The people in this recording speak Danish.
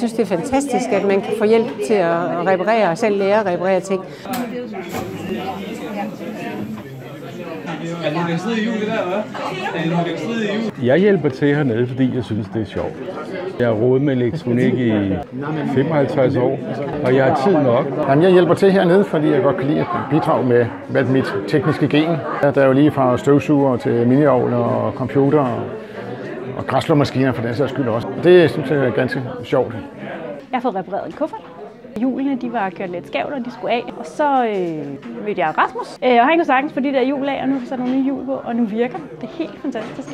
Jeg synes, det er fantastisk, at man kan få hjælp til at reparere og selv lære at reparere ting. Jeg hjælper til hernede, fordi jeg synes, det er sjovt. Jeg har rodet med elektronik i 55 år, og jeg har tid nok. Jamen, jeg hjælper til hernede, fordi jeg godt kan lide at bidrage med, med mit tekniske gen. Der er jo lige fra støvsuger til miniovler og computer og, og græsslåmaskiner for den sags skyld også. Det synes jeg er ganske sjovt. Jeg har fået repareret en kuffert. Hjulene de var kørt lidt skævt, og de skulle af. Og så øh, mødte jeg Rasmus, øh, og han kunne sagtens få de der hjul af, og nu har vi sat nogle nye hjul på, og nu virker det. Det er helt fantastisk.